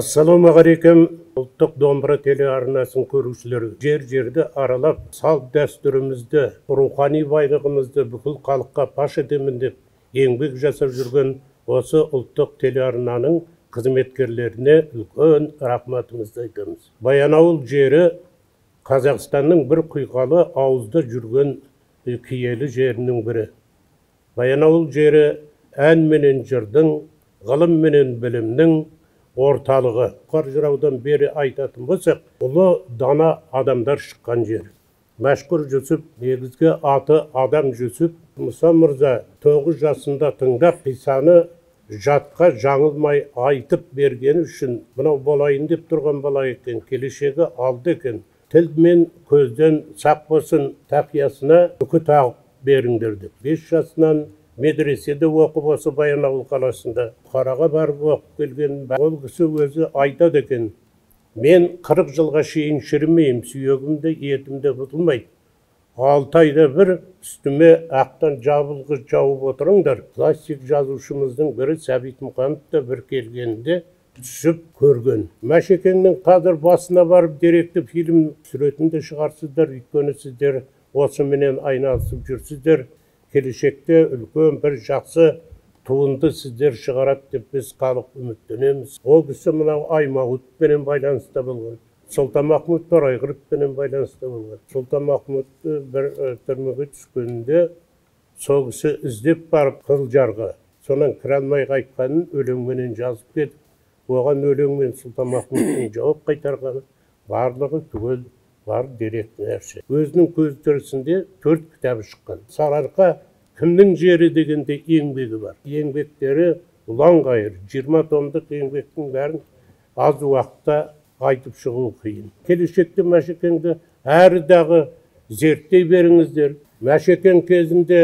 ассалаумағалейкум. Ұлттық домбыра телеарнасын көрушілер жер жерді аралап салт дәстүрімізді рухани байлығымызды бүкіл халыққа паш етемін деп еңбек жасап жүрген осы ұлттық телеарнаның қызметкерлеріне үлкен рахматымызды айтамыз. Баянауыл жері қазақстанның бір құйқалы ауызда жүрген киелі жерінің бірі. Баянауыл жері ән менен жырдың ғылым менен білімнің орталығы бұқар жыраудан бері айтатын болсақ ұлы дана адамдар шыққан жер мәшһүр жүсіп негізгі аты адам жүсіп мұса мырза тоғыз жасында тыңдап қиссаны жатқа жаңылмай айтып бергені үшін мынау болайын деп тұрған бала екен келешегі алды екен тіл мен көзден сақ болсын тақиясына үкі тағып беріңдер деп бес жасынан медреседе оқып осы баянауыл қаласында бұхараға барып оқып келген ол кісі өзі айтады екен мен қырық жылға шейін шірімеймін сүйегімде етімде бұзылмайды алты айда бір үстіме ақтан жабылғы жауып отырыңдар классик жазушымыздың бірі сәбит мұқанов та бір келгенде түсіп көрген. Мәшекеңнің қазір басына барып деректі фильм түсіретін де шығарсыздар өйткені сіздер осыменен айналысып жүрсіздер келешекте үлкен бір жақсы туынды сіздер шығарады деп біз халық үміттенеміз. Ол кісі мынау аймауытпенен байланыста болған сұлтанмахмұт торайғыровпенен байланыста болған. Сұлтанмахмұтты бір түрмеге түскенінде сол кісі іздеп барып қызылжарға сонан кіре алмай қайтқанын өлеңменен жазып кетіп оған өлеңмен сұлтанмахмұттың жауап қайтарғаны барлығы түгел. Бар деректі нәрсе өзінің көз тірісінде төрт кітабы шыққан. Сарыарқа кімнің жері? дегенде еңбегі бар. Еңбектері ұлан ғайыр жиырма томдық еңбектің бәрін аз уақытта айтып шығу қиын. Келешекте мәшекеңді әрі дағы зерттей беріңіздер. Мәшекең кезінде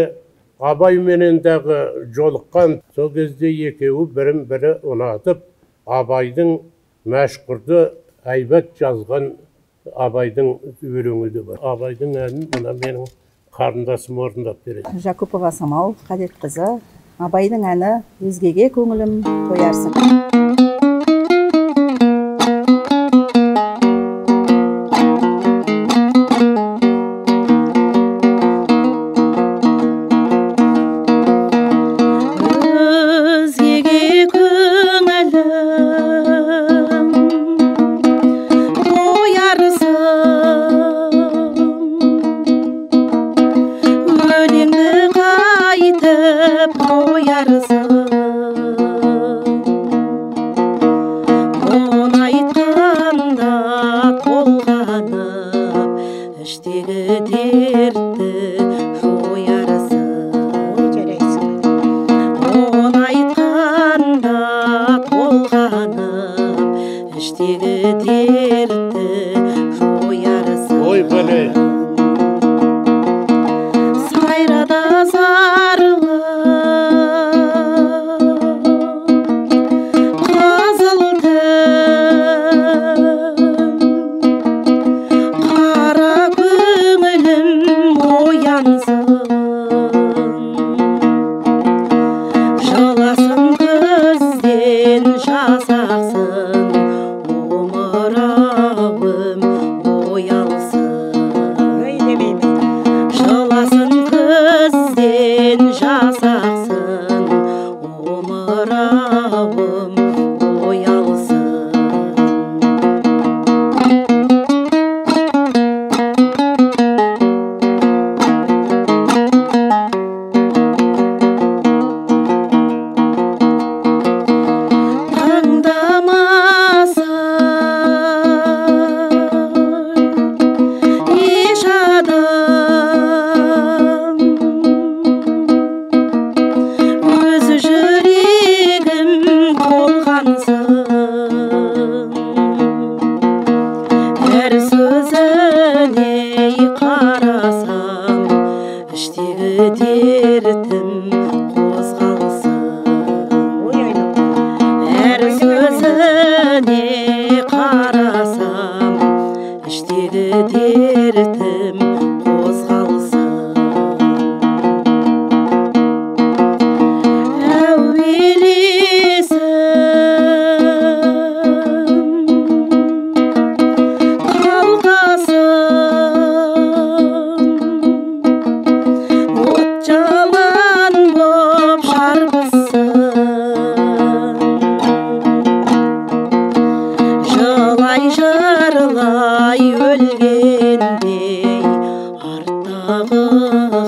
абай менен дағы жолыққан сол кезде екеуі бірін бірі ұнатып абайдың мәшһүрді әйбат жазған абайдың өлеңі де бар. Абайдың әнін мына менің қарындасым орындап береді. Жакупова самал қадетқызы абайдың әні өзгеге көңілім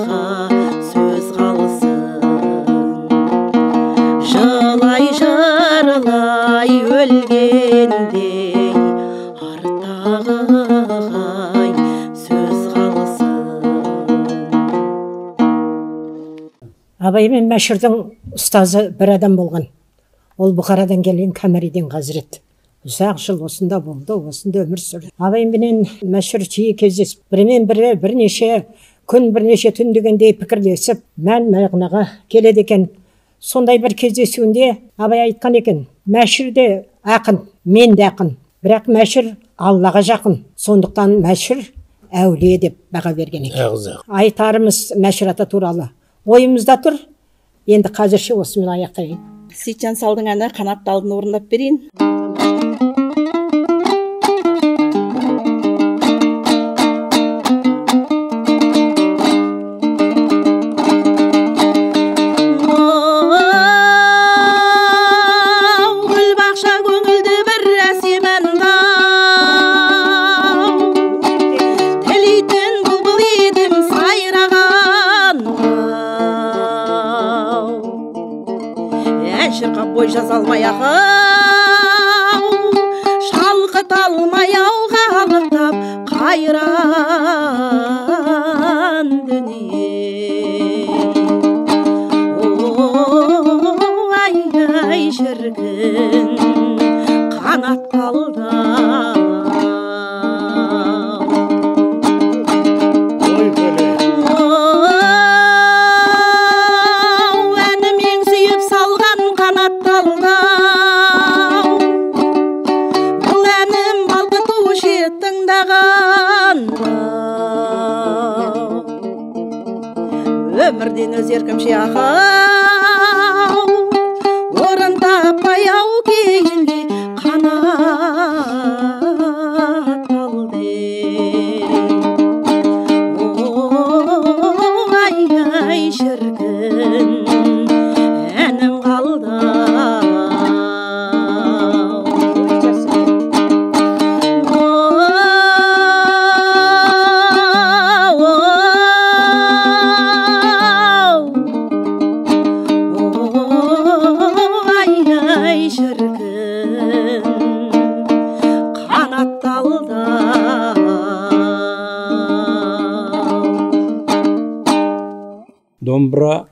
сөз қалсын. Жылай жырлай өлгендей артағығай сөз қалсын. Абай мен мәшірдің ұстазы бір адам болған. Ол бұқарадан келген камариден қазірет ұзақ жыл осында болды осында өмір сүрді. Абайменен мәшһүр жиі кездесіп бірімен бірі бірнеше күн бірнеше түн дегендей пікірлесіп мән мағынаға келеді екен. Сондай бір кездесуінде абай айтқан екен мәшір де ақын мен де ақын. Бірақ мәшір аллаға жақын. Сондықтан мәшір әулие деп баға берген екен. Айтарымыз мәшір ата туралы. Ойымызда тұр. Енді қазірше осымен аяқтайын. Сейітжан салдың әні қанат талдын орындап берейін. alma e a өмірден өз еркімше ақау орын таппай ау кейінге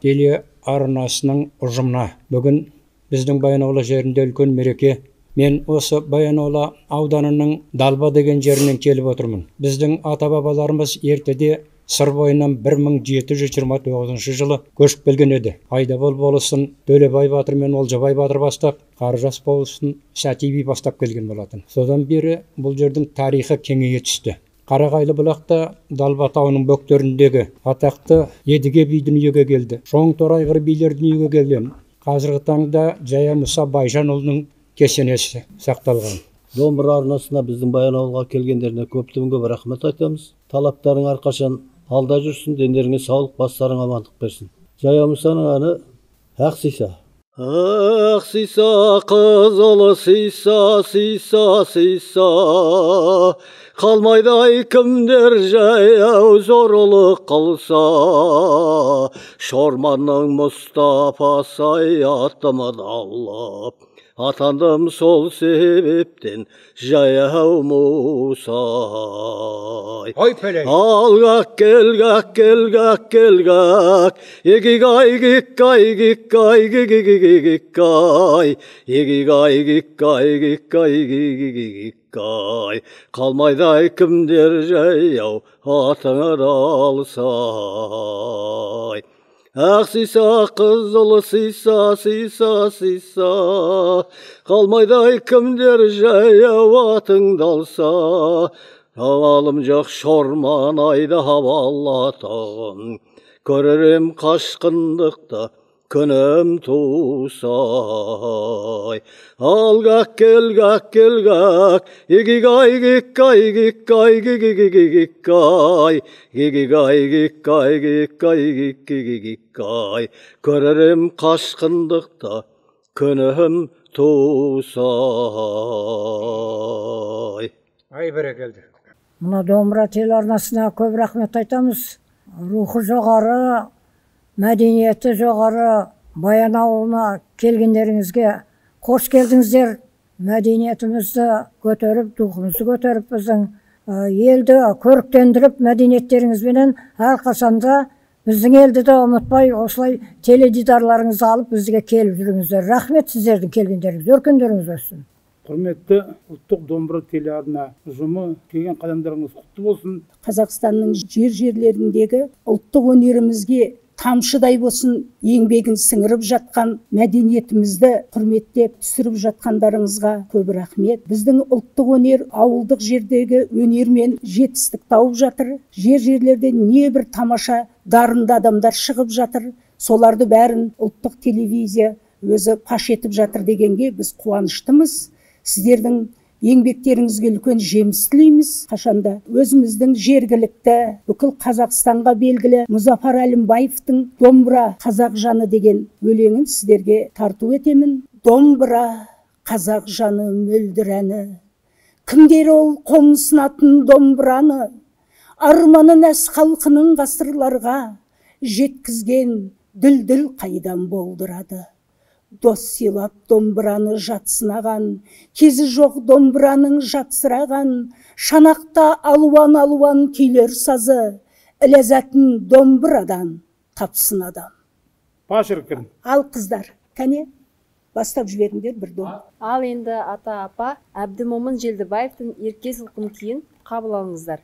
телеарнасының ұжымына. Бүгін біздің баянаула жерінде үлкен мереке. Мен осы баянаула ауданының далба деген жерінен келіп отырмын. Біздің ата бабаларымыз ертеде сыр бойынан 1729 жылы көшіп келген еді. Айдабол болысын төлебай батыр мен олжабай батыр бастап қаржас болысын сәти би бастап келген болатын. Содан бері бұл жердің тарихы кеңейе түсті. Қарағайлы бұлақта далба тауының бөктеріндегі атақты едіге би дүниеге келді. Шоң торайғыр билер дүниеге келген. Қазіргі таңда жая мұса байжанұлының кесенесі сақталған. Домбыра арнасына біздің баянауылға келгендеріне көптен көп рахмет айтамыз. Талаптарың әрқашан алда жүрсін дендеріңе саулық бастарың амандық берсін. Жая мұсаның әні ақ сиса. Ақ сиса қызыл сиса сиса сиса. Қалмайды ай кімдер жаяу зорлық қылса шорманның мұстафасы ай атыма даулап атандым сол себептен жаяу мұсай ой пәле Al gak gel gak gel gak gel gak. Egi gay gik gay gik gay gik gik gik gik gay. Egi gay gik gay gik gay gik gik gik gik gay. Қалмайды ай кімдер жаяу атыңа алсай Ақ сиса қызыл сиса сиса. Сиса қалмайды ай кімдер жаяу атыңды алса Алым жоқ шорман айда хабалатығын көререм қашқындықты күнім тусай ал гак кел гак игигай гиккай гиккай гигигигигиккай гигигай гиккай гиккай гиккай көререм қашқындықты күнім тусай ай бәрекелді мына домбыра телеарнасына көп рахмет айтамыз рухы жоғары мәдениеті жоғары баянауылына келгендеріңізге қош келдіңіздер. Мәдениетімізді көтеріп духымызды көтеріп біздің елді көріктендіріп мәдениеттеріңізбенен әрқашанда біздің елді де ұмытпай осылай теледидарларыңызды алып бізге келіп жүріңіздер. Рахмет сіздердің келгендеріңізге өркендеріңіз өссін құрметті ұлттық домбыра телеарна ұжымы келген қадамдарыңыз құтты болсын. Қазақстанның жер жерлеріндегі ұлттық өнерімізге тамшыдай болсын еңбегін сіңіріп жатқан мәдениетімізді құрметтеп түсіріп жатқандарыңызға көп рахмет. Біздің ұлттық өнер ауылдық жердегі өнермен жетістік тауып жатыр. Жер жерлерде небір тамаша дарынды адамдар шығып жатыр. Соларды бәрін ұлттық телевизия өзі паш етіп жатыр дегенге біз қуаныштымыз. Сіздердің еңбектеріңізге үлкен жеміс тілейміз. Қашанда өзіміздің жергілікті бүкіл қазақстанға белгілі мұзафар әлімбаевтың домбыра қазақ жаны деген өлеңін сіздерге тарту етемін. Домбыра қазақ жаны мөлдір әні кімдер ол қомсынатын домбыраны? Арманы нәс халқының ғасырларға жеткізген дүлдүл қайдан болдырады? Дос сыйлап домбыраны жатсынаған кезі жоқ домбыраның жатсыраған. Шанақта алуан алуан күйлер сазы ләззатын домбырадан тапсын адам. Па шіркін ал қыздар кәне бастап жіберіңдер бір дом. Ал енді ата апа әбдімомын желдібаевтың ерке сылқым күйін қабыл алыңыздар.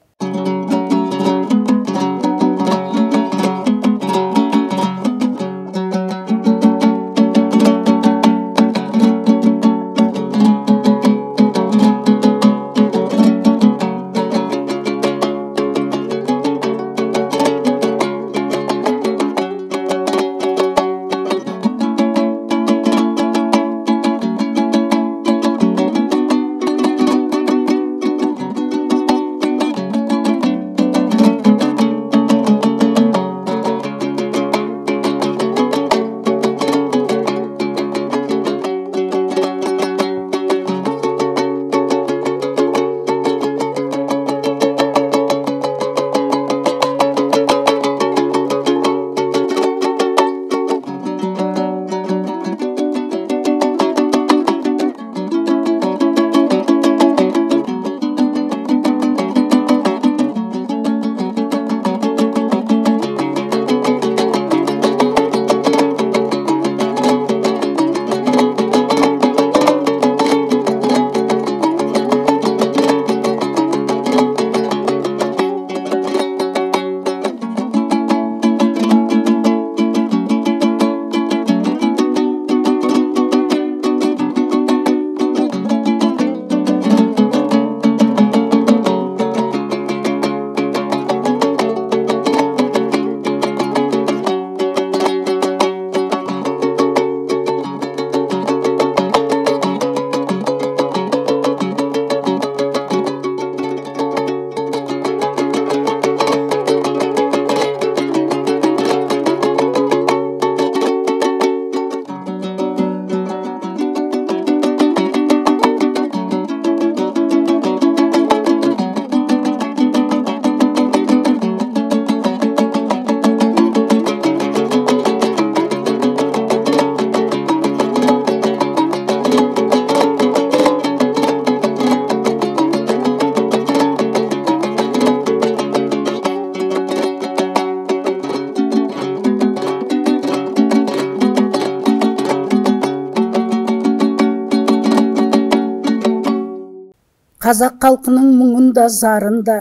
Қазақ халқының мұңында зарында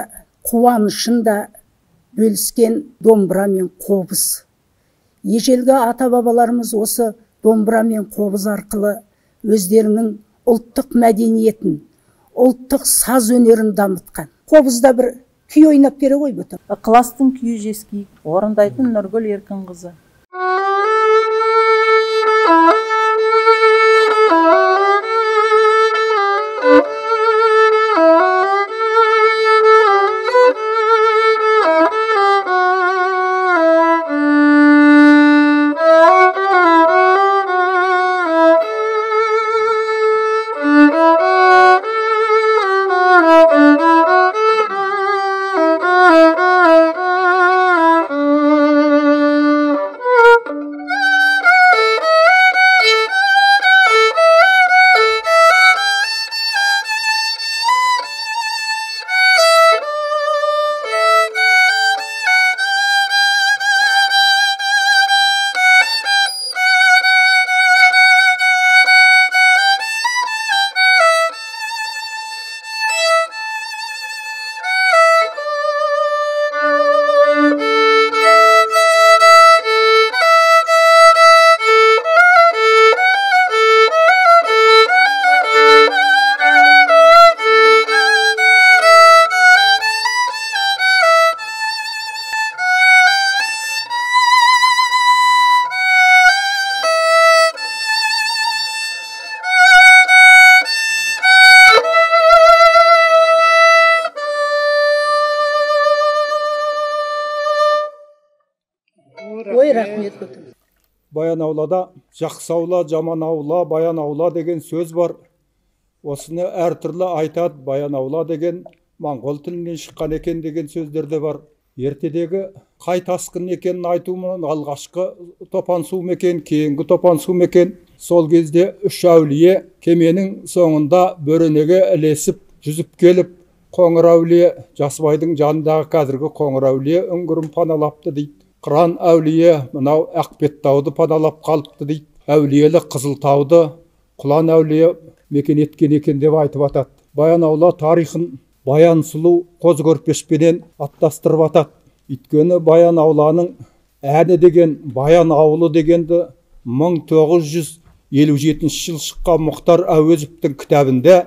қуанышында бөліскен домбыра мен қобыз. Ежелгі ата бабаларымыз осы домбыра мен қобыз арқылы өздерінің ұлттық мәдениетін ұлттық саз өнерін дамытқан. Қобызда бір күй ойнап бере ғой бұтыр ықыластың күйі жескиік орындайтын нұргүл еркінқызы. Аулада жақсы аула жаман аула баян аула деген сөз бар. Осыны әртүрлі айтады баян аула деген моңғол тілінен шыққан екен деген сөздер де бар. Ертедегі қай тасқын екенін айтумен алғашқы топан су мекен кейінгі топан су мекен. Сол кезде үш әулие кеменің соңында бөренеге ілесіп жүзіп келіп қоңыр әулие жасыбайдың жанындағы қазіргі қоңыр әулие үңгірін паналапты дейді. Қыран әулие мынау ақбеттауды паналап қалыпты дейді. Әулиелі қызылтауды құлан әулие мекен еткен екен деп айтып жатады баянаула тарихын баян сұлу қоз көрпешпенен аттастырып жатады өйткені баян ауланың әні деген баян ауылы дегенді 1957 жыл шыққан мұхтар әуезовтің кітабында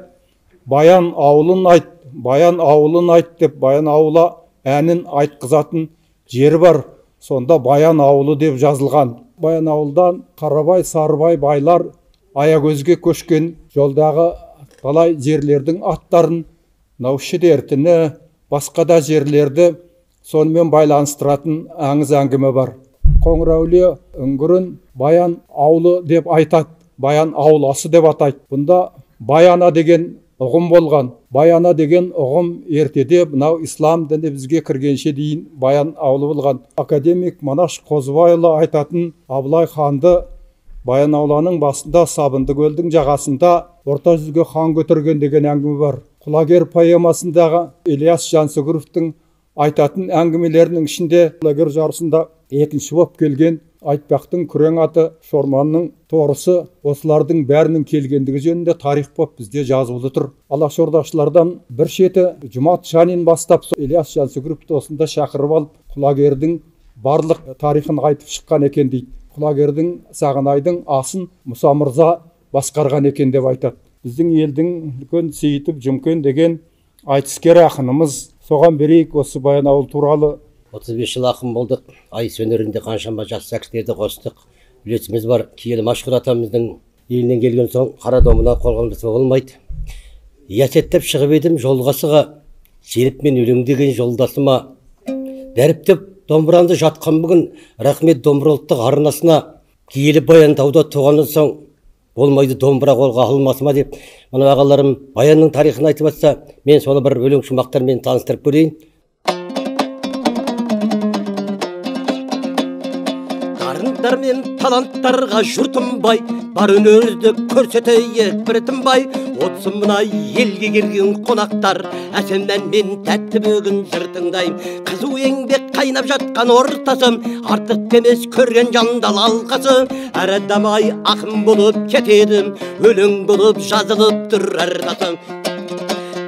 баян ауылын айт баян ауылын айт деп баян аула әнін айтқызатын жері бар. Сонда баян ауылы деп жазылған. Баян ауылдан қарабай сарыбай байлар аягөзге көшкен. Жолдағы талай жерлердің аттарын мынау шідертіні басқа да жерлерді сонымен байланыстыратын аңыз әңгіме бар. Қоңырәулие үңгірін баян аулы деп айтады. Баян ауласы деп атайды. Бұнда баяна деген ұғым болған. Баяна деген ұғым ертеде мынау ислам діні бізге кіргенше дейін баян аулы болған. Академик манаш қозыбайұлы айтатын абылай ханды баянауланың басында сабынды көлдің жағасында орта жүзге хан көтерген деген әңгіме бар. Құлагер поэмасындағы ілияс жансүгіровтің айтатын әңгімелерінің ішінде құлагер жарысында екінші болып келген айтпақтың күрең аты шорманның торысы осылардың бәрінің келгендігі жөнінде тарих болып бізде жазулы тұр. Алашордашылардан бір шеті жұмат шанин бастап ілияс жансүгіровті осында шақырып алып құлагердің барлық тарихын айтып шыққан екен дейді. Құлагердің сағынайдың асын мұса мырза басқарған екен деп айтады. Біздің елдің үлкен сейітов жұмкен деген айтыскер ақынымыз соған берейік осы баянауыл туралы отыз бес жыл ақын болдық. Айтыс өнерінде қаншама жақсы кісілерді қостық. Үлесіміз бар. Киелі машһүр атамыздың елінен келген соң қара домына қолғанбаса болмайды. Ясеттеп шығып едім жолғасыға. Серік мен өлең деген жолдасыма. Дәріптеп домбырамды жатқан бүгін рахмет домбыра ұлттық арнасына. Киелі баянтауда туғаннан соң болмайды домбыра қолға алынбасы ма деп. Мына ағаларым баянның тарихын айтып жатса мен соны бір өлең шумақтармен таныстырып көрейін. Дарындар мен таланттарға жұртым бай. Бар өнерді көрсетейік бір тынбай отсын мына елге келген қонақтар. Әсем мен тәтті бүгін жыр тыңдаймын қызу еңбек қайнап жатқан ортасы артық емес көрген жандал алқасы. Әр адам ай ақын болып кетеді өлең болып жазылып тұр әр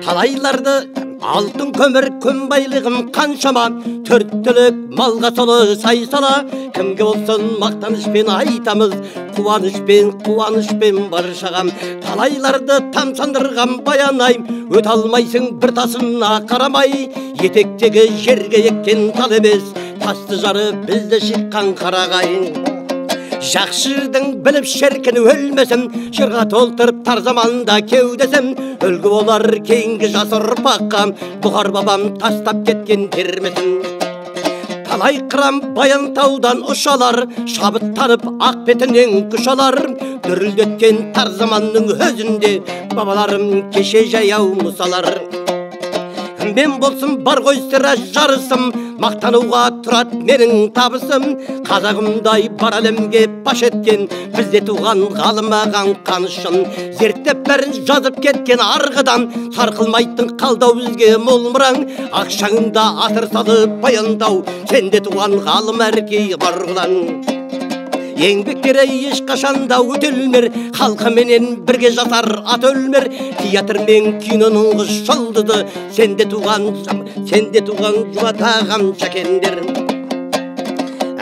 талайларды алтын көмір күн байлығым қаншама. Төрт түлік малға толы сай сала. Кімге болсын мақтанышпен айтамыз. Қуанышпен қуанышпен баршағам талайларды тамсандырған баян ай өте алмайсың бір тасына қарамай. Етектегі жерге еккен тал емес. Тасты жарып бізді шыққан қарағай. Жақшырдың біліп шіркін өлмесін жырға толтырып тар заманда кеудесін үлгі болар кейінгі жас ұрпаққа бұғар бабам тастап кеткен термесін талай қырам баянтаудан ұшалар шабыттанып ақ бетінен күш алар дүрілдеткен тар заманның өзінде бабаларым кеше жаяу мұсалар мен болсын бар ғой сірә жарысым мақтануға тұрады менің табысым қазағымдай бар әлемге паш еткен бізде туған ғалым ағаң қанышын зерттеп бәрін жазып кеткен арғыдан сарқылмайтын қалдау бізге мол мұраң ақшаңда атыр салып баяндау сенде туған ғалым әркей бар еңбектері ешқашанда өтелмер. Халқыменен бірге жасар ат өлмер. Театр мен киноның қыз жұлдызы сенде туған сенде туған жұбат ағам шәкендер.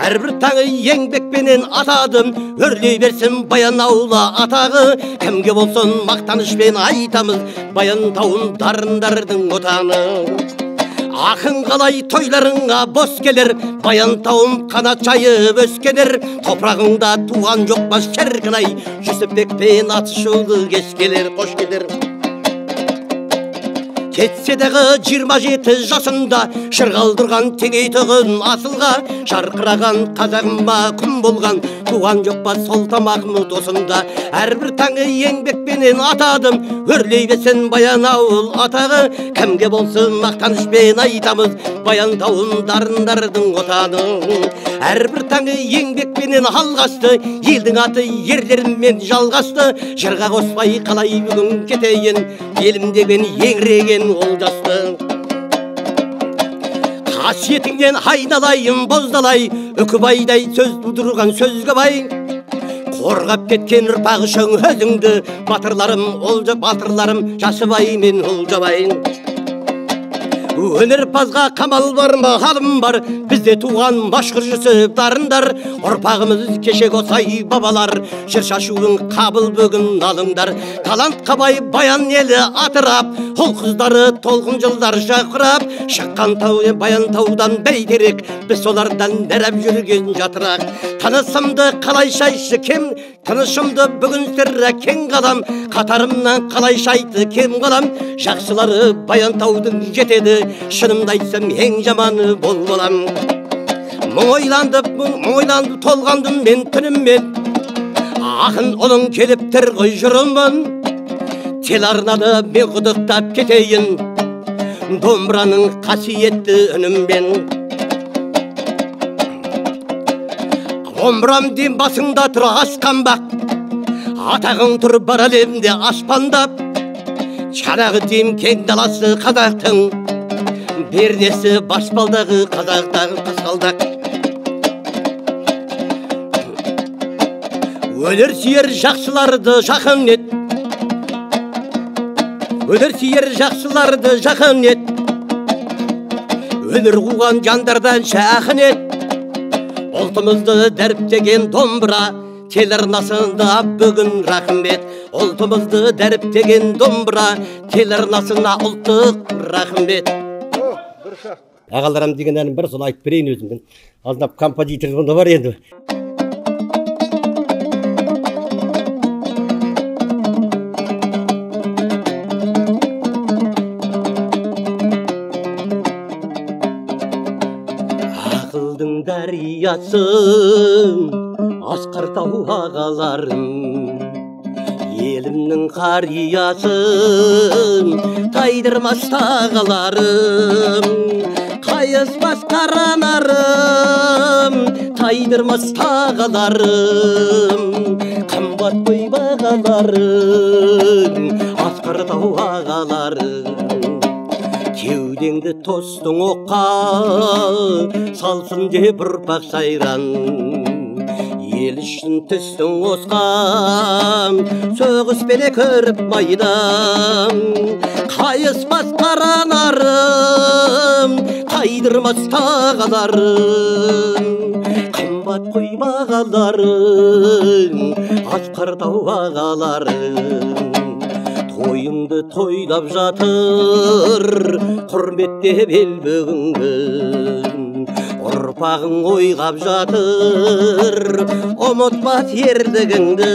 Әрбір таңы еңбекпенен атады. Өрлей берсін баян аула атағы. Кімге болсын мақтанышпен айтамыз. Баян тауын дарындардың отаны. Ақын қалай тойларыңа бос келер баянтауым қанат жайып өскенер топырағыңда туған жоқ па шіркін ай жүсіпбек пен атышулы кеш келер қош келер кетсе дағы жиырма жеті жасында шырғалдырған теңейтұғын асылға жарқыраған қазағыма күн болған. Туған жоқ па сол тамағым досында әрбір таңы еңбекпенен атадым. Өрлей берсін баян ауыл атағы. Кімге болсын мақтанышпен айтамыз баян тауын дарындардың отаны. Әрбір таңы еңбекпенен алғасты елдің аты ерлеріммен жалғасты. Жырға қоспай қалай бүгін кетейін? Елім деген еңіреген олжасты қасиетіңнен айналайын боздалай үкібайдай сөз тудырған сөзге бай қорғап кеткен ұрпақ үшін өзіңді батырларым олжа батырларым жасыбай мен олжабай өнерпазға қамал бар ғалым бар бізде туған машқұр жүсіп дарындар ұрпағымыз кешегі осай бабалар жыр шашудың қабыл бүгін алыңдар талантқа бай баян елі атырап ұл қыздары толқын жылдар шақырап шыққан тау баян таудан бәйтерек біз солардан дәрәп жүрген жатырақ тынысымды қалай шайшы кем тынышымды бүгін сірә кең қалам қатарымнан қалай шайды кем қалам жақсылары баян таудың жетеді шынымды айтсам ең жаманы бол болам. Мың ойландып мың ойланып толғандым мен түніммен ақын ұлың келіптір ғой жырымын телеарнаны мен құдықтап кетейін. Домбыраның қасиетті үніммен. Домбырам дем басыңда тұр асқанбақ атағың тұр бар әлемде аспандап. Шанағы дем кең даласы қазақтың. Пердесі баспалдағы қазақтағы қызғалдақ өнер сүйер жақсыларды жақын ет. Өнер сүйер жақсыларды жақын ет. Өнер қуған жандардан жақын ет. Ұлтымызды дәріптеген домбыра телеарнасында бүгін рахмет ұлтымызды дәріптеген домбыра телеарнасына ұлттық рахмет ағаларым деген әнім бар соны айтып берейін өзімнің. Аздап композиторлығым да бар енді. Ақылдың дариясын асқар тау ағаларым. Елімнің қариясын тайдырмас тағаларым қайыспас қаранарым тайдырмас тағаларым қымбат қой бағаларым асқар тау ағаларым кеудеңді тостың оққа салсын деп ұрпақ сайран. Ел үшін түстің осқан соғыспен кіріп майдан қайыспас қаранарым тайдырмас тағаларым. Қымбат қой бағаларың асқар тау ағаларың тойыңды тойлап жатыр құрметтеп ел бүгінгі. Ұрпағың ойғап жатыр ұмытпас ерлігіңді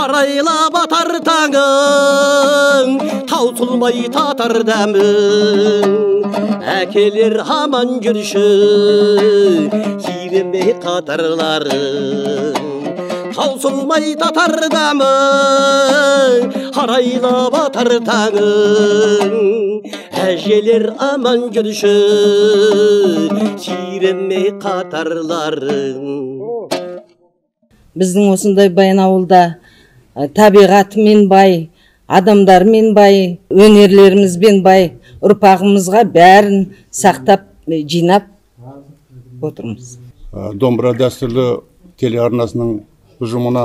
арайла батар таңың таусылмай татар дәмің. Әкелер аман жүрші сүйремей қатарларың. Таусылмай татар дәмің арайла батар таңың әжелер аман жүрші сүйремей қатарларың біздің осындай баянауылда табиғатымен бай адамдармен бай өнерлерімізбен бай ұрпағымызға бәрін сақтап жинап отырмыз. Домбыра дәстүрлі телеарнасының ұжымына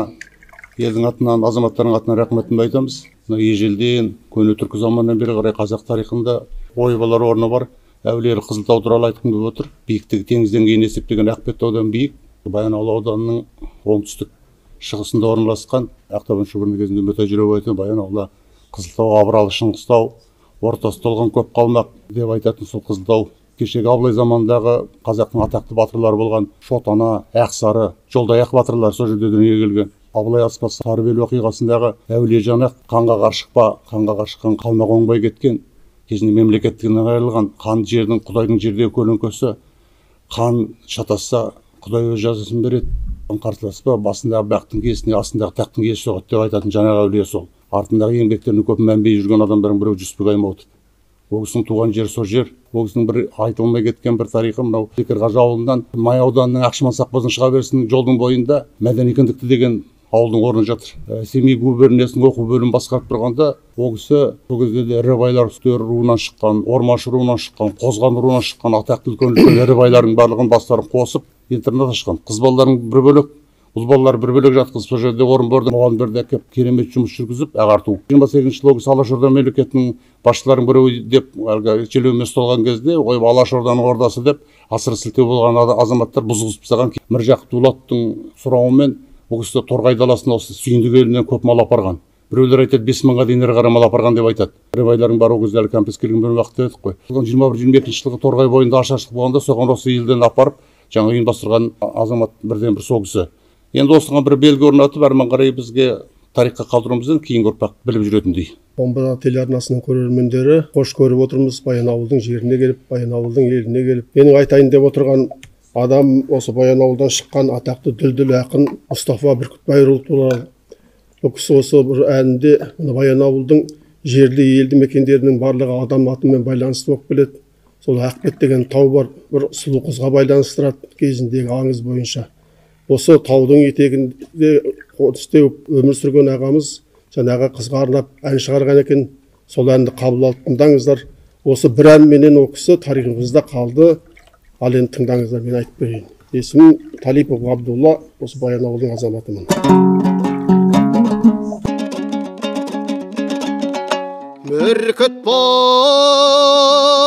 елдің атынан азаматтардың атынан рахметімді айтамыз. Мына ежелден көне түркі заманынан бері қарай қазақ тарихында ойбалар орны бар. Әулиелі қызылтау туралы айтқым келіп отыр. Биіктігі теңіз деңгейін есептеген ақбеттаудан биік баянауыл ауданының оңтүстік шығысында орналасқан ақтабан шұбырыны кезінде үмбетай жүреу айтқан баянауылда қызылтау абыралы шыңғыстау ортасы толған көп қалмақ деп айтатын сол қызылтау кешегі абылай заманындағы қазақтың атақты батырлары болған шот ана ақсары жолдаяқ батырлар сол жерде дүниеге келген. Абылай аспас сарыбел оқиғасындағы әулиежан ақ қанға ғашықпа қанға ғашыққан қалмақ оңбай кеткен. Кезінде мемлекеттігінен айырылған қан жердің құдайдың жердегі көлеңкесі. Қан шатасса құдай өз жазасын береді. Қарсыласпа басындағы бақтың киесіне астындағы тақтың киесі соғады деп айтатын жаңағы әулие сол. Артындағы еңбектеріне көп мән жүрген адамдардың біреуі жүсіпбек аймауытов. Ол кісінің туған жері сол жер. Ол кісінің бір айтылмай кеткен бір тарихы мынау бекерқажы ауылынан май ауданының ақшыман сақпаздан шыға берісін жолдың бойында мәдени кіндікті деген ауылдың орны жатыр. Ә, семей губерниясының оқу бөлімін басқарып тұрғанда ол кісі сол кезде де ірі байлар руынан шыққан ормашы руынан шыққан қозған руынан шыққан атақты үлкен үлкен ірі байлардың барлығын бастарын қосып интернат ашқан қыз балалардың бір бөлек ұл балалар бір бөлек жатқызып сол жерде орынборда мұғалімдерді әкеліп керемет жұмыс жүргізіп ағарту жиырма сегізінші жылы кісі алашорда мемлекетінің басшыларының біреуі деп әлгі желеумен ұсталған кезде ой алашорданың ордасы деп асыр сілтеу болған азаматтар бұзғызып тастаған міржақып дулаттың сұрауымен ол кісі торғай даласына осы сүйіндік елінен көп мал апарған. Біреулер айтады бес мыңға дейін ірі қара мал апарған деп айтады. Ірі байлардың ол кезде әлі кәмпес келген бір уақыт едік қой. Жиырма бір жиырма екінші жылғы торғай бойында ашаршылық болғанда соған осы елден апарып жаңа ұйымдастырған азамат бірден бір сол кісі енді осыған бір белгі орнатып әрмен қарай бізге тарихқа қалдыруымыздан кейінгі ұрпақ біліп жүретіндей омбы телеарнасының көрермендері қош көріп отырмыз. Баянауылдың жеріне келіп баянауылдың еліне келіп. Менің айтайын деп отырған адам осы баянауылдан шыққан атақты дүлдүл ақын мұстафа бүркітбайұлы туралы. Бұл кісі осы бір әнінде баянауылдың жерлі елді мекендерінің барлығы адам атымен байланысты болып келеді. Сол ақбет деген тау бар бір сұлу қызға байланыстырады кезіндегі аңыз бойынша. Осы таудың етегінде қоныс өмір сүрген ағамыз жаңағы қызға арнап ән шығарған екен. Сол әнді қабыл алып тыңдаңыздар осы бір әнменен ол кісі тарихымызда қалды. Ал енді тыңдаңыздар мен айтып берейін. Есімім талипов ғабдулла осы баянауылдың азаматымын. Бүркіт бой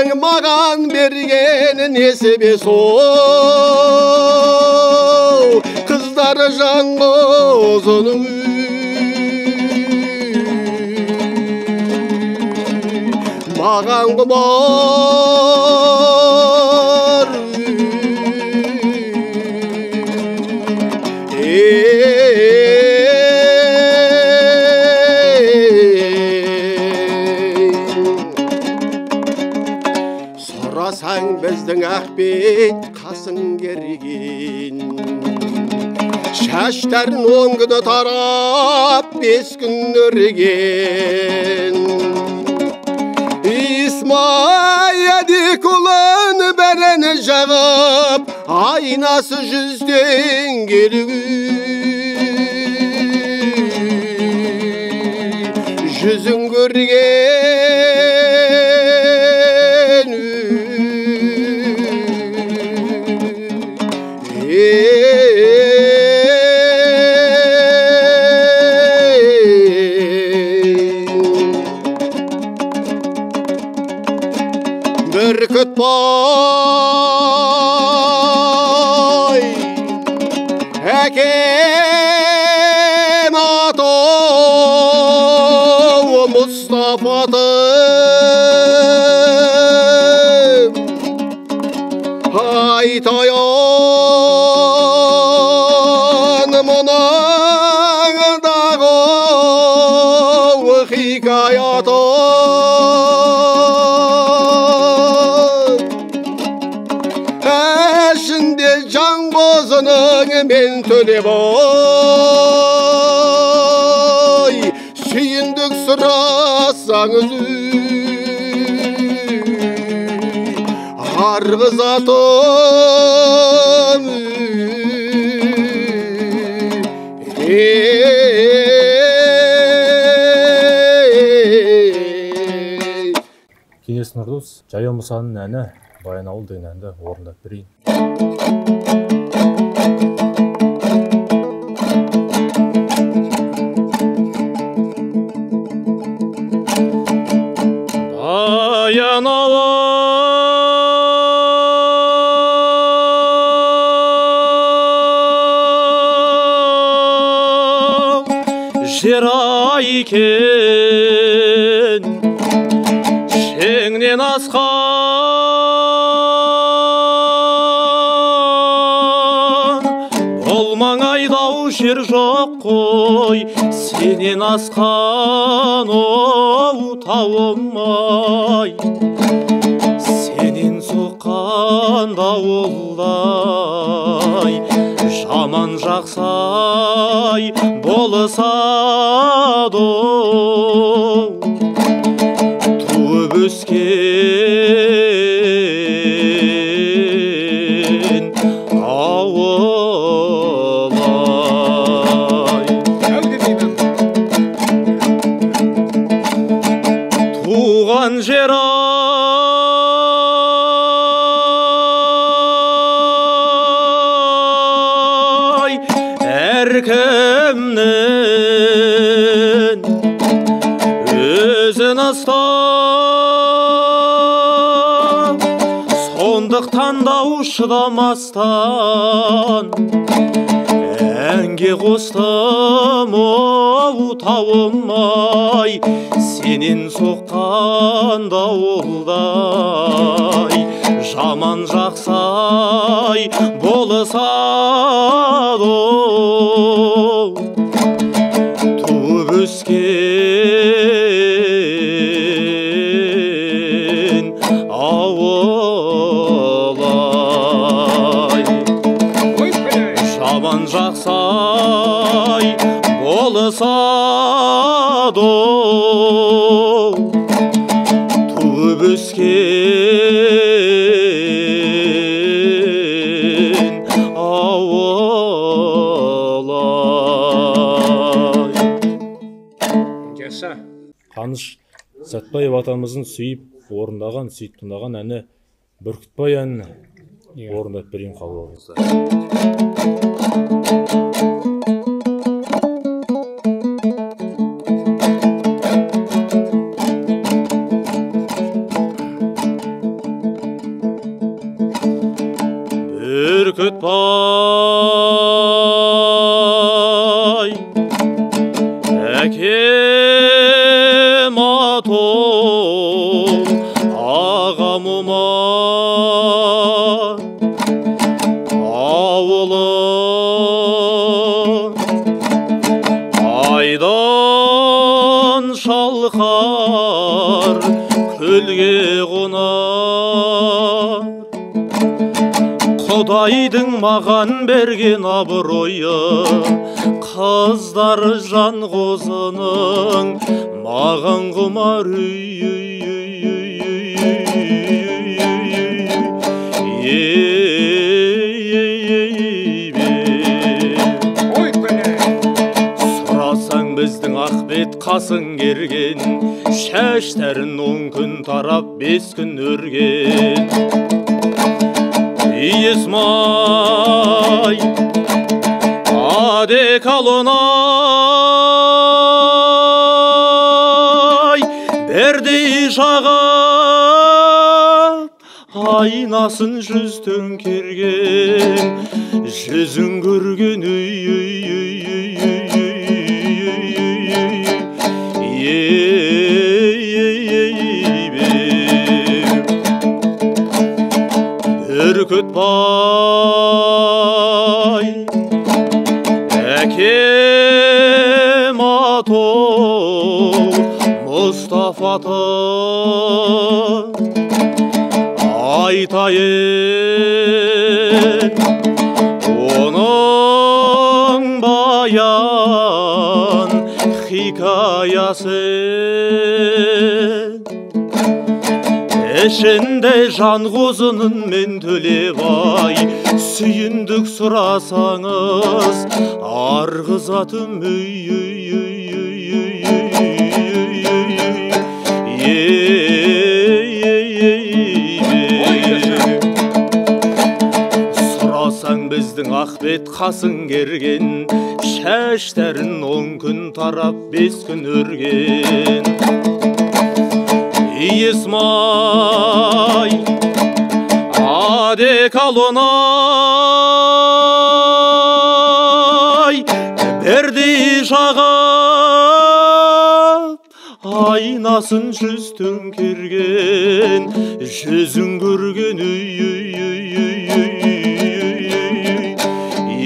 алланың маған бергені несібе сол қыздары жаңғозының маған құмар шаштарын он күні тарап бес күн өрген исмайадикұлын бәрін жағып айнасы жүзден келген жүзін көрген сұрасаңыз арғыз атым кеңес нұрдос жаяу мұсаның әні баянауыл деген әнді орындап берейін. Баянауыл жер екен шеңнен асқан бұл маңайдау жер жоқ қой сенен асқан Қан жақсай шыдамастан. Әнге қостым оу тауым ай сенен соққан дауылдай. Жаман жақсай болысады атамыздың сүйіп орындаған сүйіп тыңдаған әні бүркітбай әнін орындап берейін қабыл болса бүркітбай шалқар көлге қонар құдайдың маған берген абыройы қыздар жан қозының маған құмар үй үй үй үй үй үй қасың керген шаштарын он күн тарап бес күн өрген Есмай Адекалонай Бердей жағап Айнасын жүз төңкерген Жүзін көрген үй goodbye. Ekimato Mustafa'da Aytayin Onun bayan hikayesi ішінде жанғозынын мен төлебай сүйіндік сұрасаңыз арғызатым сұрасаң біздің ақбет қасың керген шаштарын он күн тарап бес күн өрген есмай адекалонай бірдей жағып айнасын жүз төңкерген жүзін көрген үй үй үй үй үй үй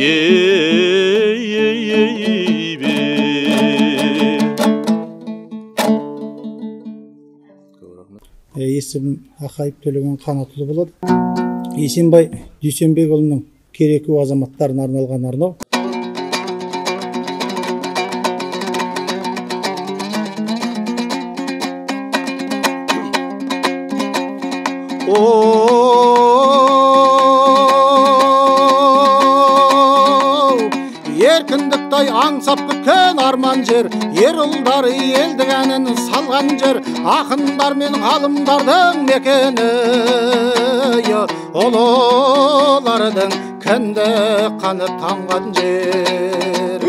ей есімім ақаев төлеген қанатұлы болады. Есенбай дүйсенбекұлының кереку азаматтарына арналған арнау. Еркіндікті аңсап күткен арман жер ер ұлдары елдік әнін салған жер ақындар мен ғалымдардың мекені. Ұлылардың кіндік қаны тамған жер.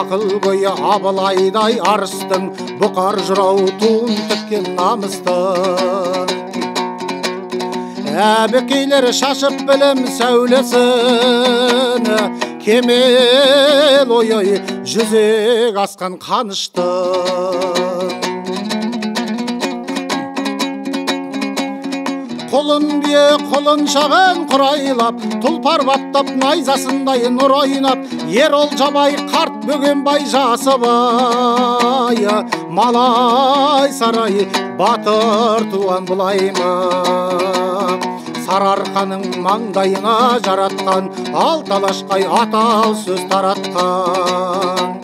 Ақыл бойы абылайдай арыстың бұқар жырау туын тіккен намыстың. Әбікейлер шашып білім сәулесін кемел ой ой жүзек асқан қанышты құлын бие құлыншағын құрайлап тұлпар баптап найзасындай нұр ойнап ерол жабай қарт бөгенбай жасыбай. Малай сарай батыр туған бұлай ма? Сарыарқаның маңдайына жаратқан алталашқай атал сөз таратқан.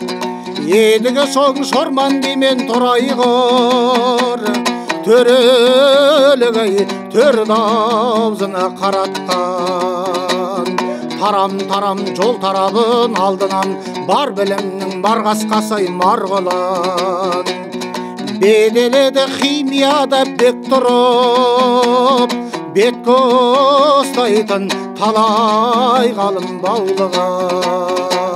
Едігі соң шорман бимен торайғыр төрелік ай төрді аузына қаратқан тарам тарам жол тарабын алдынан бар білімнің бар қасқасы марғұлан беделеді химияда бек тұрып бет ұстайтын талай ғалым баулыған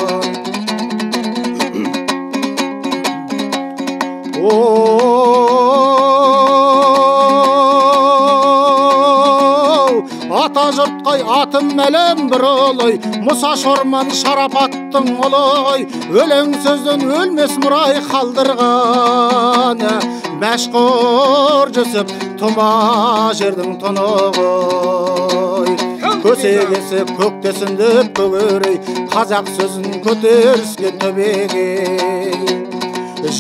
ата жұртқай атым мәлім бір ұлы мұса шорман шарапаттың ұлы өлең сөзден өлмес мұрай қалдырған мәшһүр жүсіп тұма жердің тұнығы көсегесі көктесінде көгерей. Қазақ сөзін көтеріскен төбеге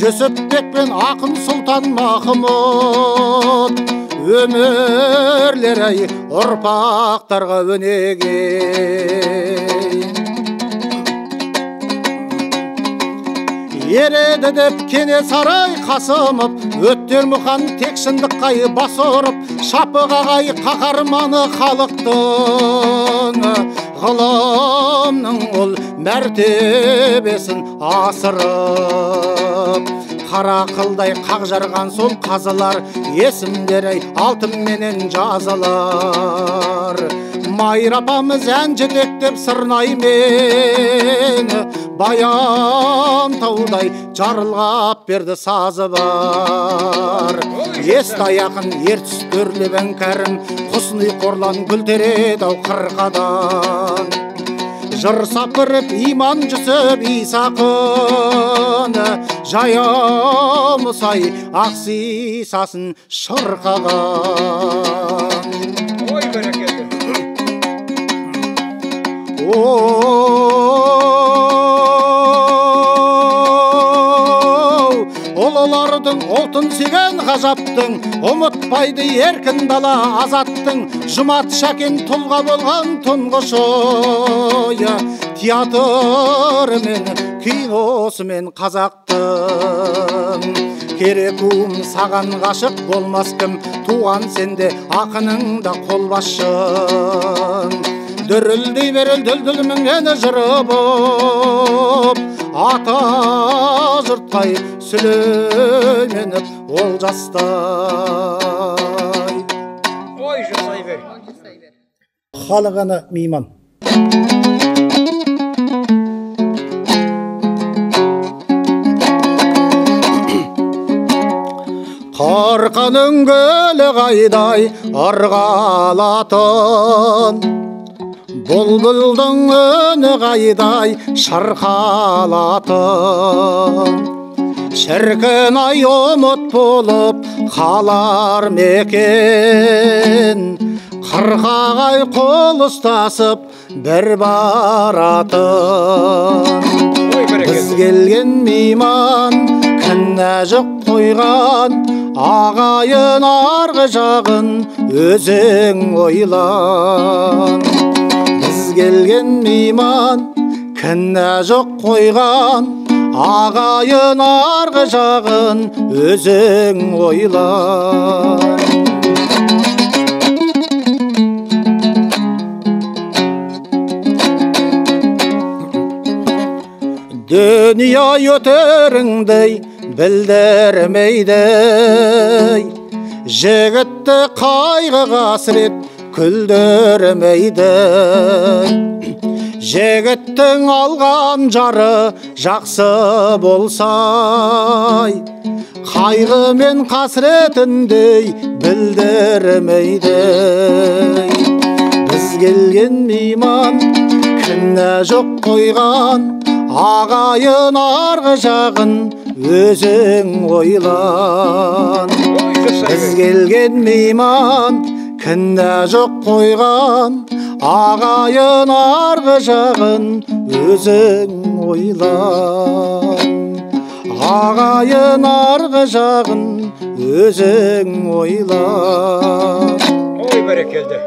жүсіпбек пен ақын сұлтан махмұт өмірлері ай ұрпақтарға өнеге ереді деп кенесарай қасымов өттер мұқан тек шындыққа бас ұрып шапығағай қаһарманы халықтың ғылымның ол мәртебесін асырып. Қара қылдай қақ жарған сол қазылар есімдері алтынменен жазылар. Майра апамыз ән жетектеп сырнаймен баян таудай жарылғап берді сазы бар естай ақын ертіс төрлебен кәрім құсни қорлан гүл тереді ау қырқадан. Жыр сапырып иман жүсіп исақын жая мұсай ақ сисасын шырқаған. Ой бәрекелді. Оу ұлылардың ұлтын сүйген ғажаптың. Ұмытпайды еркін дала азаттың. Жұмат шәкен тұлға болған тұңғышы театрымен киносымен қазақтың. Керекуім саған ғашық болмас кім? Туған сенде ақының да қолбасшың. Дүрілдей берел дүлдүл мінген жыры боп ата жұртқай сүлеменіп ол жастай. Ой жасай бер. Халық ана мейман. Қарқаның гүлі қайдай ырғалатын бұлбұлдың үні қайдай шырқалатын шіркін ай ұмыт болып қалар мекен қырқағай қол ұстасып бір баратын біз келген мейман кінә жоқ қойған ағайын арғы жағын өзің ойлан келген мейман кінә жоқ қойған ағайын арғы жағын өзің ойлан дүние өтеріңдей білдірмейді жігітті қайғы қасірет күлдірмейді. Жігіттің алған жары жақсы болса қайғы мен қасіретіндей білдірмейді. Біз келген мейман кінә жоқ қойған ағайын арғы жағын өзің ойлан. Біз келген мейман кінә жоқ қойған ағайын арғы жағын өзің ойлан ағайын арғы жағын өзің ойлан ой бәрекелді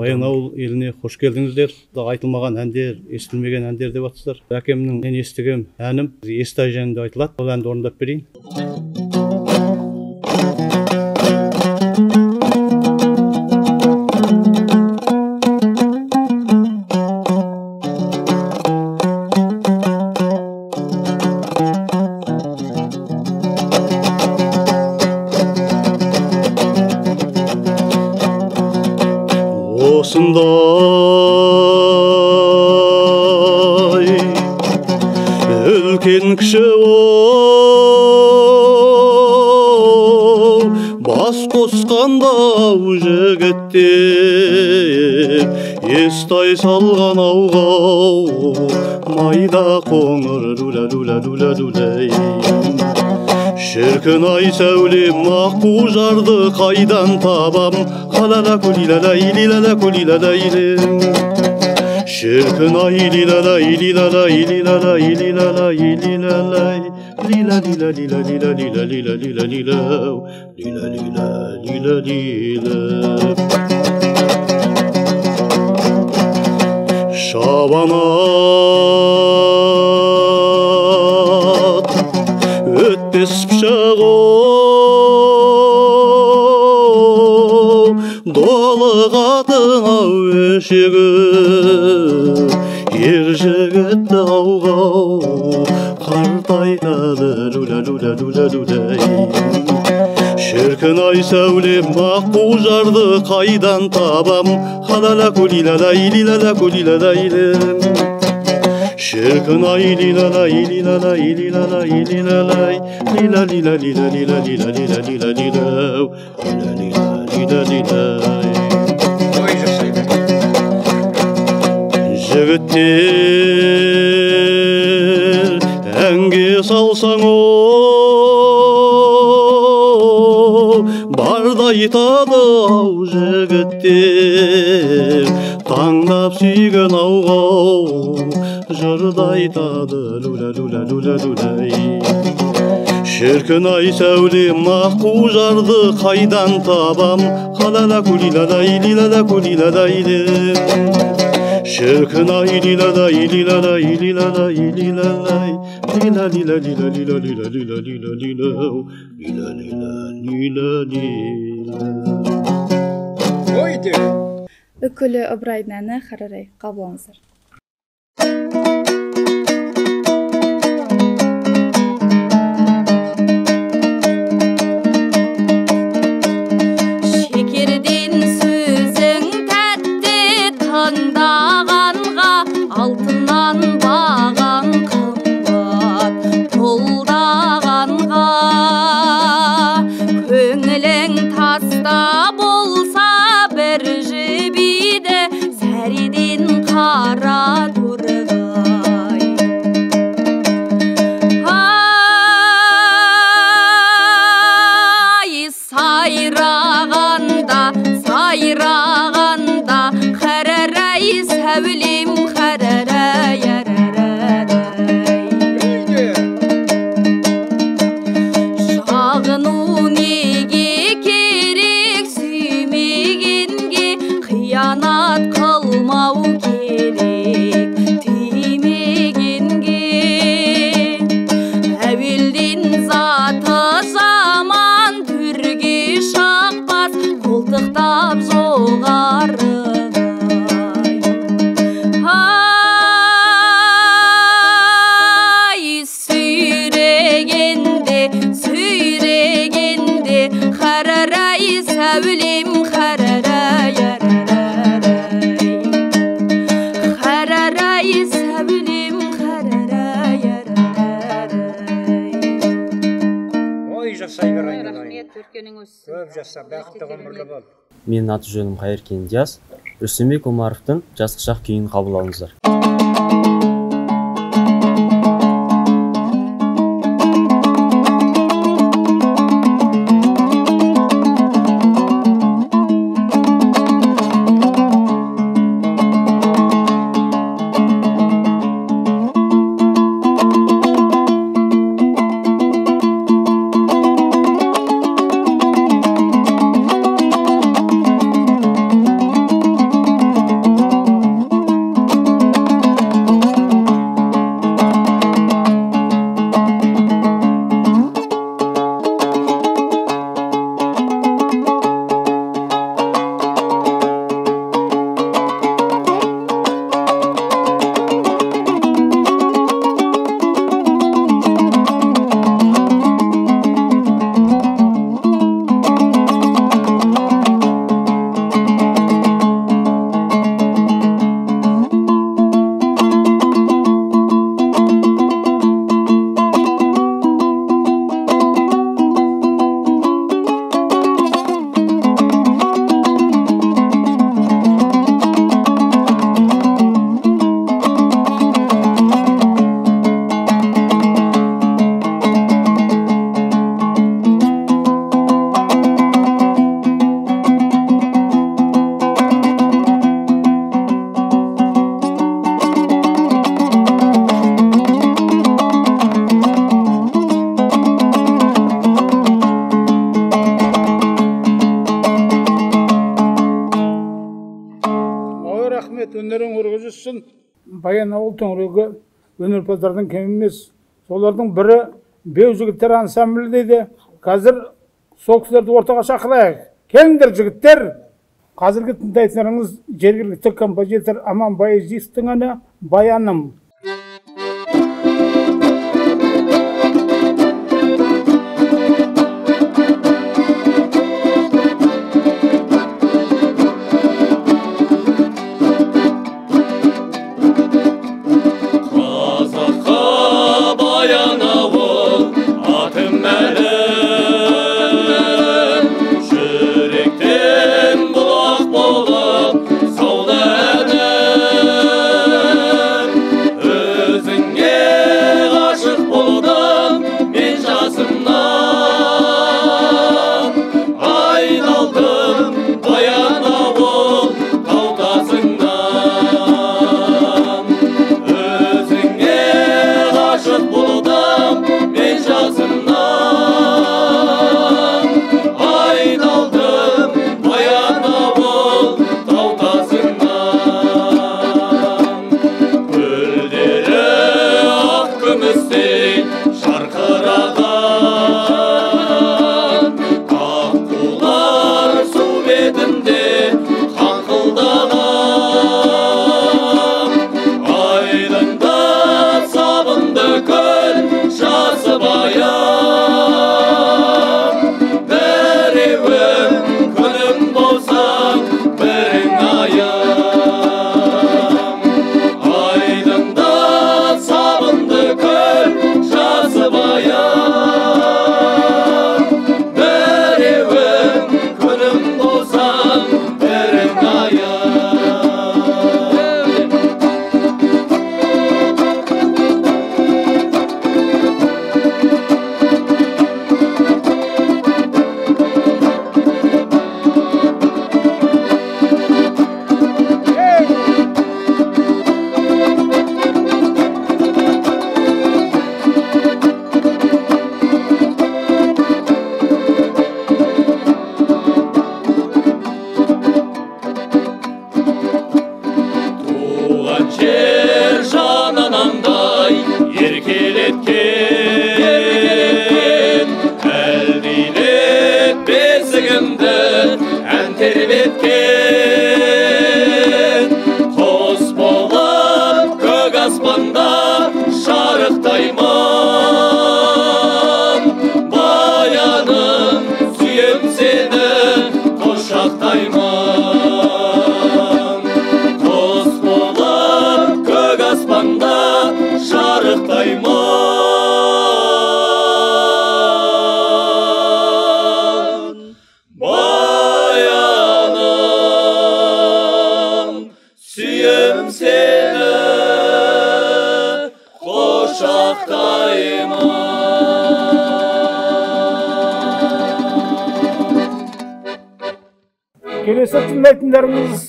баянауыл еліне қош келдіңіздер айтылмаған әндер естілмеген әндер деп жатсыздар әкемнің мен естіген әнім естай жайында айтылады сол әнді орындап берейін естай салған ауға майда қоңыр люля люля люля люлей шіркін ай сәулем аққу жарды қайдан табам халала кулилалай лилала кулилалай шіркін ай лилалай лилалай лилалай лилалай лилалай лила лила лила лила лила лила лила лила лила лила лила шабана өтпес пышақ оу долы ау өшегі ер жігіт ауғау қартайтады жуля жуля жуля жуляй шіркін ай сәулем аққу жарды қайдан табам халала кулилалай лилала кулилалай шіркін ай лилалай лилалай лилалай лилалай лила лила лила лила лила лила лила лила лила лила лила жігіттер әнге салсаң оу айтады ау жігіттер таңдап сүйген ауға жырды айтады люля люля люля люлей шіркін ай сәулем аққу жарды қайдан табам халала кулилалай лилала кулилалай шіркін ай лилалай лилалай лилалай лилалай лила лила лила лила лила лила лила лила лила лила лила үкілі ыбырайдың әні қарарай қабыл алыңыздар. Менің аты жөнім қайыркен диас рүстембек омаровтың жас құшақ күйін қабыл алыңыздар. Өнерпаздардың кем емес солардың бірі беу жігіттер ансамблі дейді қазір сол кісілерді ортаға шақырайық келіңдер жігіттер қазіргі тыңдайтындарыңыз жергілікті композитор аман байызиевтің әні баяным келесі тыңдайтындарыңыз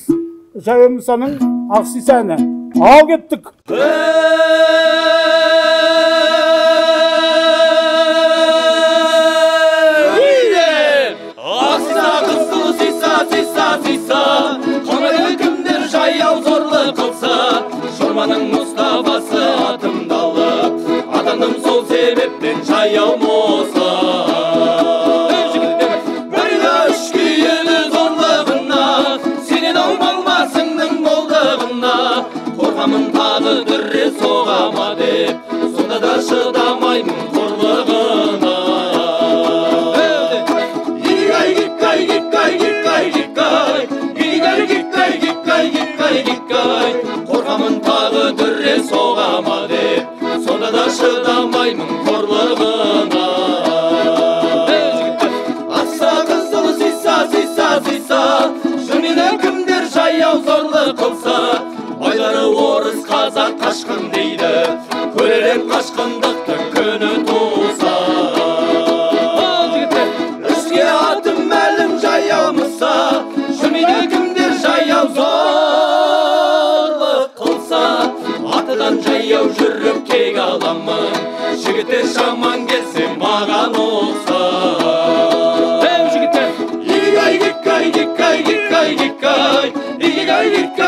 жаяу мұсаның ақсиса әні ал кеттік.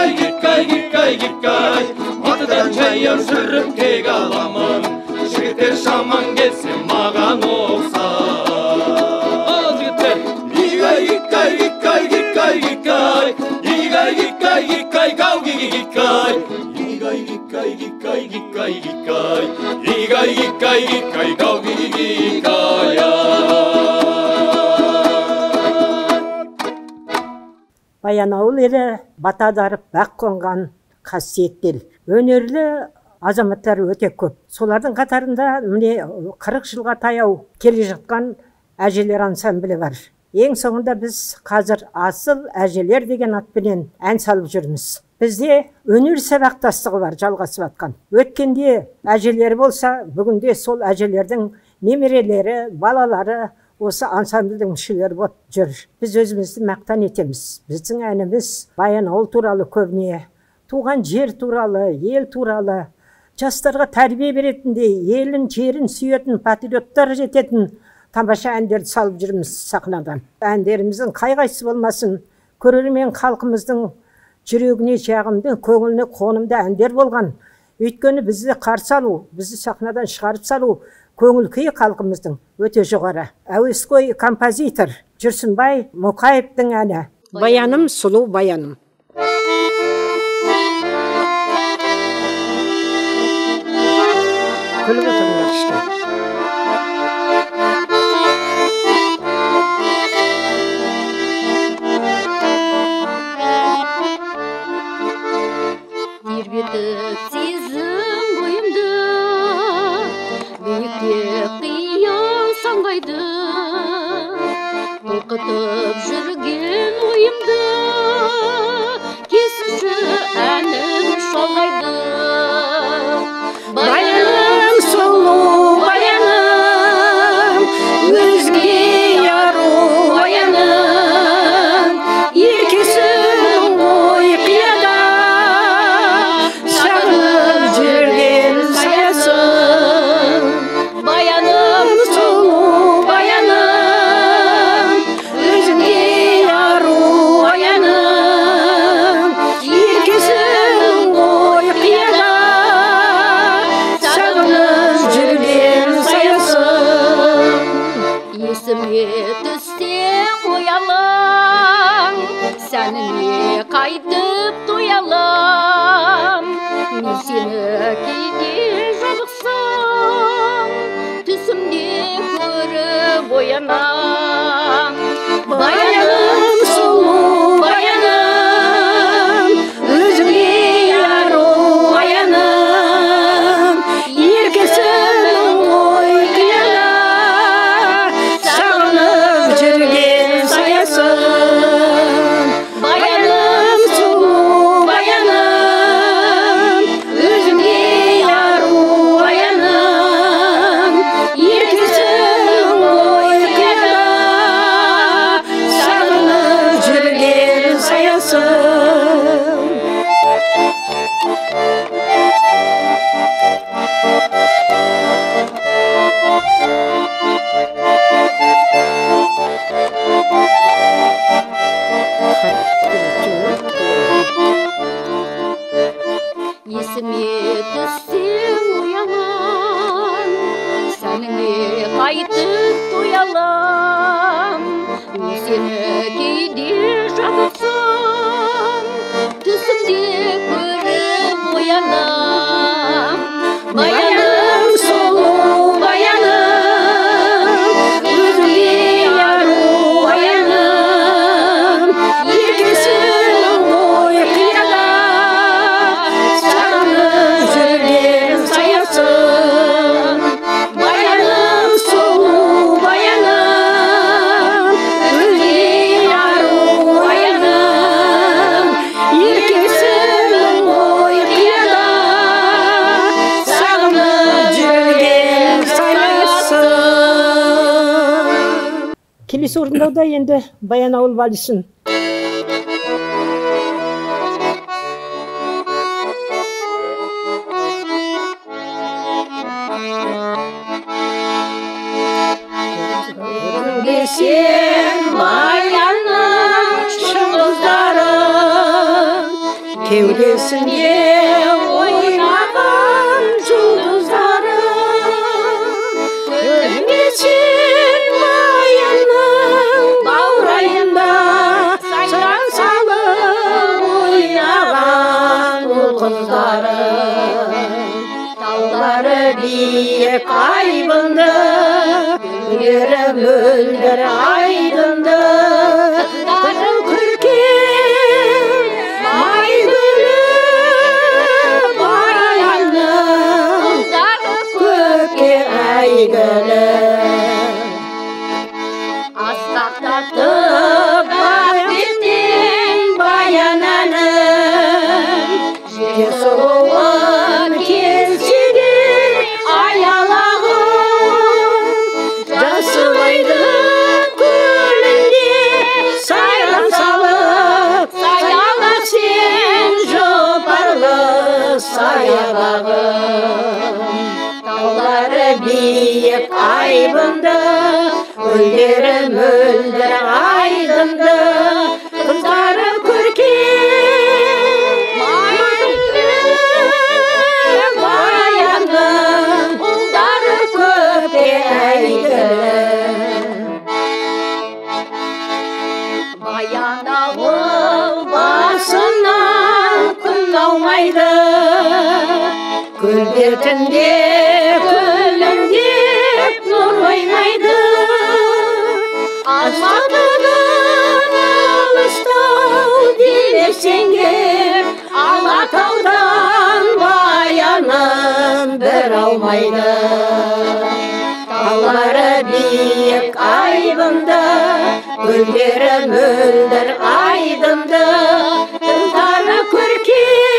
gikkay, gikkay, gikkay, gikkay. Atadan çayım sürüp kek alamın. Şirketler şaman gelsin mağan olsa. Al şirketler. Gikkay, gikkay, gikkay, gikkay, gikkay. Gikkay, gikkay, gikkay, kav gigi gikkay. Gikkay, gikkay, gikkay, gikkay, gikkay. Gikkay, gikkay, gikkay, kav gigi gikkay. Баянауыл елі батадарып бақ қонған қасиетті ел өнерлі азаматтар өте көп. Солардың қатарында міне қырық жылға таяу келе жатқан әжелер ансамблі бар. Ең соңында біз қазір асыл әжелер деген атпенен ән салып жүрміз. Бізде өнер сабақтастығы бар жалғасып жатқан өткенде әжелер болса бүгінде сол әжелердің немерелері балалары осы ансамбльдің мүшелері болып жүр. Біз өзімізді мақтан етеміз. Біздің әніміз баянауыл туралы көбіне туған жер туралы ел туралы жастарға тәрбие беретіндей елін жерін сүйетін патриоттар жететін тамаша әндерді салып жүрміз сахнадан. Әндеріміздің қай қайсысы болмасын көрермен халқымыздың жүрегіне жағымды көңіліне қонымды әндер болған. Өйткені бізді қарсы алу бізді сахнадан шығарып салу көңіл күйі халқымыздың өте жоғары. Әуесқой композитор жүрсінбай мұқаевтың әні. Баяным сұлу баяным. Күліп отырыңдар самғайды толқытып жүрген ойымды кесуші әнім шалғайды. kaydı duyalım. Müzik орындауда енді баянауыл вальсін алмайды таулары биік айбынды гүлдері мөлдір айдынды. Тұлдары көркем